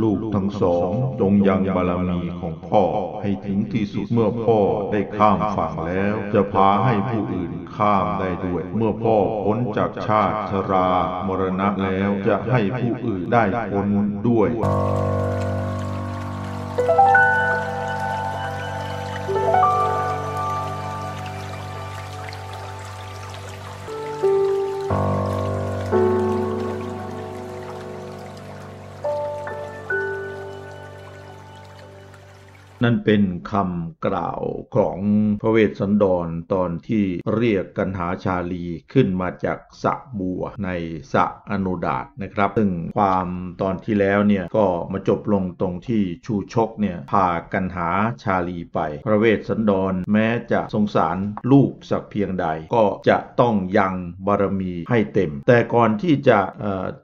ลูกทั้งสองจงยังบารมีของพ่อให้ถึงที่สุดเมื่อพ่อได้ข้ามฝั่งแล้ว จะพาให้ผู้อื่นข้ามได้ด้วย เมื่อพ่อพ้นจากชาติชรามรณะแล้วจะให้ผู้อื่นได้พ้นด้วย นั่นเป็นคำกล่าวของพระเวสสันดรตอนที่เรียกกันหาชาลีขึ้นมาจากสระบัวในสระอนุดาตนะครับ ซึ่งความตอนที่แล้วเนี่ยก็มาจบลงตรงที่ชูชกเนี่ยพากันหาชาลีไป พระเวสสันดรแม้จะสงสารลูกสักเพียงใดก็จะต้องยังบารมีให้เต็ม แต่ก่อนที่จะ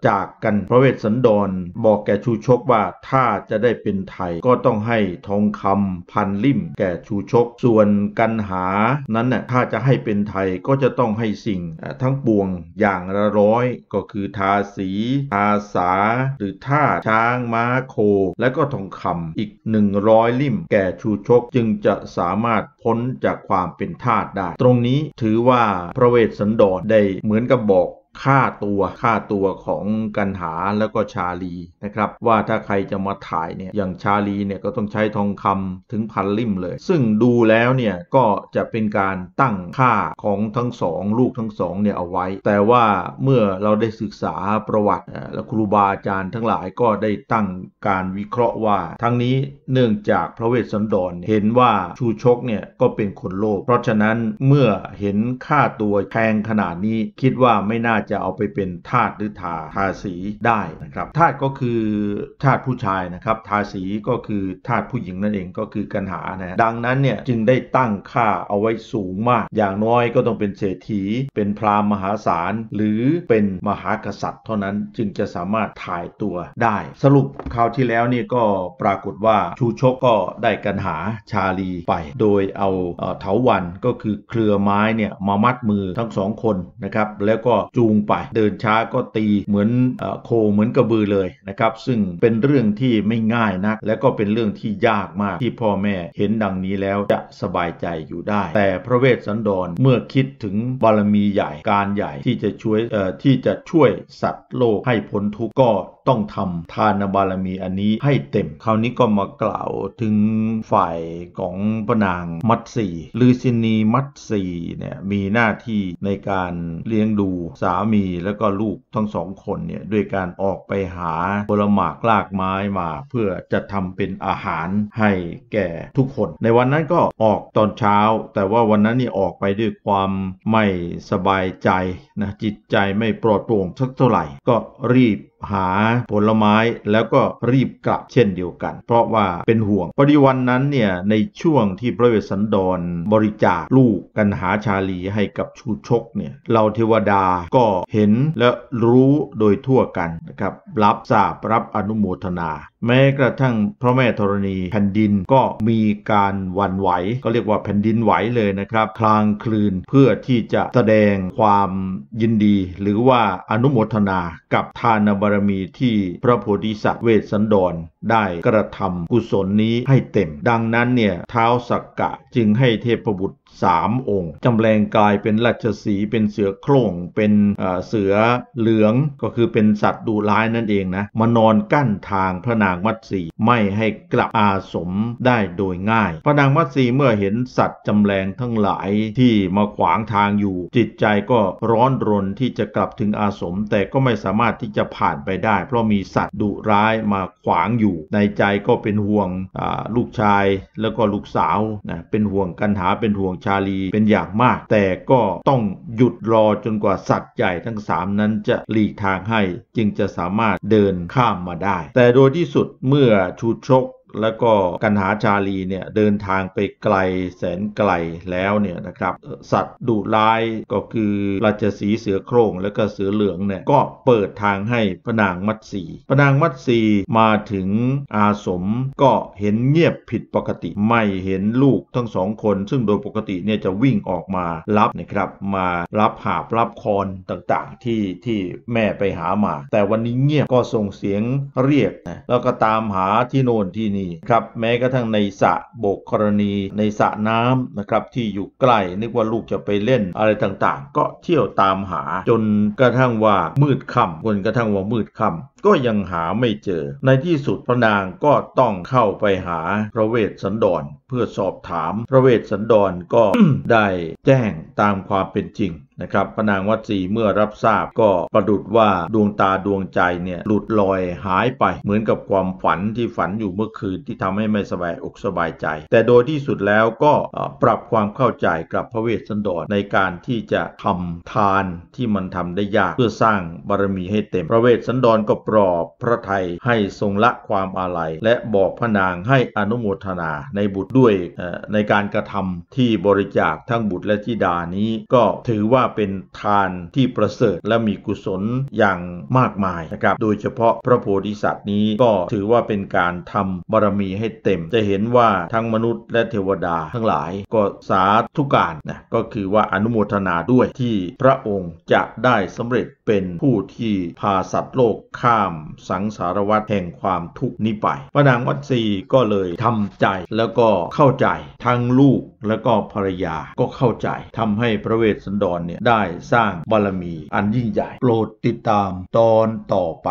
จากกันพระเวสสันดรบอกแกชูชกว่าถ้าจะได้เป็นไทยก็ต้องให้ทองคำพันลิ่มแก่ชูชก ส่วนกันหานั้นน่ะถ้าจะให้เป็นไทยก็จะต้องให้สิ่งทั้งปวงอย่างละร้อยก็คือทาสี ทาสา หรือท่าช้างม้าโค และก็ทองคำอีก 100 ลิ่มแก่ชูชกจึงจะสามารถพ้นจากความเป็นทาสได้ ตรงนี้ถือว่าพระเวสสันดรได้เหมือนกับบอก ค่าตัวค่าตัวของกันหาแล้วก็ชาลีนะครับว่าถ้าใครจะมาถ่ายเนี่ยอย่างชาลีเนี่ยก็ต้องใช้ทองคำถึงพันลิ่มเลย ซึ่งดูแล้วเนี่ยก็จะเป็นการตั้งค่าของทั้งสองลูกทั้งสองเนี่ยเอาไว้ แต่ว่าเมื่อเราได้ศึกษาประวัติและครูบาอาจารย์ทั้งหลายก็ได้ตั้งการวิเคราะห์ว่า ทั้งนี้เนื่องจากพระเวสสันดรเห็นว่าชูชกเนี่ยก็เป็นคนโลภเพราะฉะนั้นเมื่อเห็นค่าตัวแพงขนาดนี้คิดว่าไม่น่าจะเอาไปเป็นทาสหรือทาทาสีได้นะครับทาสก็คือทาสผู้ชายนะครับทาสีก็คือทาสผู้หญิงนั่นเองก็คือกันหานะดังนั้นเนี่ยจึงได้ตั้งค่าเอาไว้สูงมาก อย่างน้อยก็ต้องเป็นเศรษฐี เป็นพราหมณ์มหาศาล หรือเป็นมหากษัตริย์ เท่านั้นจึงจะสามารถถ่ายตัวได้ สรุปคราวที่แล้วนี่ก็ปรากฏว่าชูชกก็ได้กันหาชาลีไป โดยเอาเถาวันก็คือเครือไม้เนี่ยมามัดมือทั้งสองคนนะครับแล้วก็จูงไป เดินช้าก็ตีเหมือนอโคเหมือนกระบือเลยนะครับ ซึ่งเป็นเรื่องที่ไม่ง่ายนัก และก็เป็นเรื่องที่ยากมากที่พ่อแม่เห็นดังนี้แล้วจะสบายใจอยู่ได้ แต่พระเวสสันดรเมื่อคิดถึงบารมีใหญ่การใหญ่ที่จะช่วยที่จะช่วยสัตว์โลกให้พ้นทุกข์ก็ต้องทำทานบารมีอันนี้ให้เต็ม คราวนี้ก็มากล่าวถึงฝ่ายของพระนางมัตสีลือซินีมัตสีเนี่ยมีหน้าที่ในการเลี้ยงดูสามีแล้วก็ลูกทั้งสองคนเนี่ยด้วยการออกไปหาผลหมากลากไม้มาเพื่อจะทำเป็นอาหารให้แก่ทุกคน ในวันนั้นก็ออกตอนเช้า แต่ว่าวันนั้นนี่ออกไปด้วยความไม่สบายใจนะจิตใจไม่ปลอดโปร่งสักเท่าไหร่ ก็รีบหาผลไม้แล้วก็รีบกลับเช่นเดียวกัน เพราะว่าเป็นห่วงพอดีวันนั้นเนี่ยในช่วงที่พระเวสสันดรบริจาคลูกกันหาชาลีให้กับชูชกเนี่ยเราเทวดาก็เห็นและรู้โดยทั่วกันนะครับรับทราบรับอนุโมทนา แม้กระทั่งพระแม่ธรณีแผ่นดินก็มีการวันไหว ก็เรียกว่าแผ่นดินไหวเลยนะครับ คลางคลืนเพื่อที่จะแสดงความยินดี หรือว่าอนุโมทนากับทานบารมีที่พระโพธิสัตว์เวสสันดรได้กระทำกุศลนี้ให้เต็ม ดังนั้นเนี่ยเท้าวสักกะจึงให้เทพบุตรสามองค์จำแรงกายเป็นราชสีเป็นเสือโคร่งเป็นเสือเหลืองก็คือเป็นสัตว์ดุร้ายนั่นเองนะมานอนกั้นทางพระนางมัตสีไม่ให้กลับอาสมได้โดยง่าย พระนางมัตสีเมื่อเห็นสัตว์จำแรงทั้งหลายที่มาขวางทางอยู่ จิตใจก็ร้อนรนที่จะกลับถึงอาสม แต่ก็ไม่สามารถที่จะผ่านไปได้ เพราะมีสัตว์ดุร้ายมาขวางอยู่ในใจก็เป็นห่วงลูกชายแล้วก็ลูกสาวนะเป็นห่วงกันหาเป็นห่วงชาลีเป็นอย่างมาก แต่ก็ต้องหยุดรอจนกว่าสัตว์ใหญ่ทั้งสามนั้นจะหลีกทางให้จึงจะสามารถเดินข้ามมาได้ แต่โดยที่สุดเมื่อชูชก แล้วก็กันหาชาลีเนี่ยเดินทางไปไกลแสนไกลแล้วเนี่ยนะครับสัตว์ดุร้ายก็คือราชสีเสือโคร่งแล้วก็เสือเหลืองเนี่ยก็เปิดทางให้พนางมัตสีพนางมัตสีมาถึงอาสมก็เห็นเงียบผิดปกติ ไม่เห็นลูกทั้งสองคน ซึ่งโดยปกติเนี่ยจะวิ่งออกมารับนะครับมารับหาบรับคอนต่างๆ ที่ที่แม่ไปหามา แต่วันนี้เงียบก็ส่งเสียงเรียกนะแล้วก็ตามหาที่โน่นที่นี่ครับแม้กระทั่งในสระโบกกรณีในสระน้ำนะครับที่อยู่ใกล้นึกว่าลูกจะไปเล่นอะไรต่างๆ ก็เที่ยวตามหาจนกระทั่งว่ามืดค่ำจนกระทั่งว่ามืดค่ำก็ยังหาไม่เจอ ในที่สุดพระนางก็ต้องเข้าไปหาพระเวสสันดร เพื่อสอบถามพระเวสสันดรก็ได้แจ้งตามความเป็นจริงนะครับพระนางวัดศรีเมื่อรับทราบก็ประดุดว่าดวงตาดวงใจเนี่ยหลุดลอยหายไป เหมือนกับความฝันที่ฝันอยู่เมื่อคืนที่ทำให้ไม่สบายอกสบายใจ แต่โดยที่สุดแล้วก็ปรับความเข้าใจกับพระเวสสันดรในการที่จะทำทานที่มันทำได้ยากเพื่อสร้างบารมีให้เต็มพระเวสสันดรก็ปลอบพระทัยให้ทรงละความอาลัย และบอกพระนางให้อนุโมทนาในบุตรด้วยในการกระทำที่บริจาคทั้งบุตรและธิดานี้ก็ถือว่าเป็นทานที่ประเสริฐและมีกุศลอย่างมากมายนะครับ โดยเฉพาะพระโพธิสัตว์นี้ก็ถือว่าเป็นการทำบารมีให้เต็ม จะเห็นว่าทั้งมนุษย์และเทวดาทั้งหลายก็สาธุการนะก็คือว่าอนุโมทนาด้วยที่พระองค์จะได้สำเร็จเป็นผู้ที่พาสัตว์โลกข้าามสังสารวัฏแห่งความทุกข์นี้ไปพระนางวัดซีก็เลยทำใจแล้วก็เข้าใจทั้งลูกแล้วก็ภรรยาก็เข้าใจทำให้พระเวสสันดรเนี่ยได้สร้างบารมีอันยิ่งใหญ่ โปรดติดตามตอนต่อไป